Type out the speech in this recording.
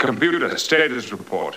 Computer status report.